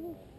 Ooh.